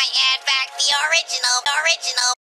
I add back the original, original.